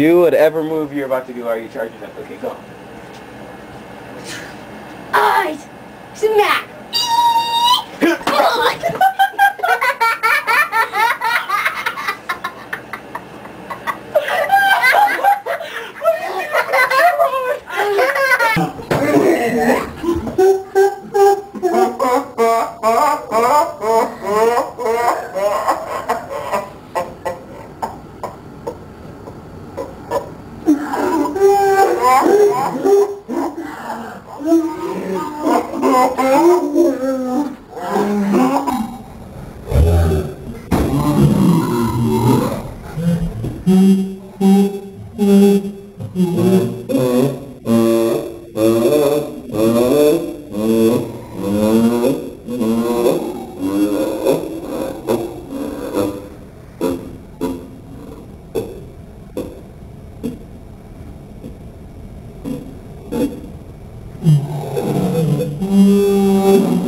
Do whatever move you're about to do. Are you charging up? Okay, go. Eyes! Smack! Mm-hmm.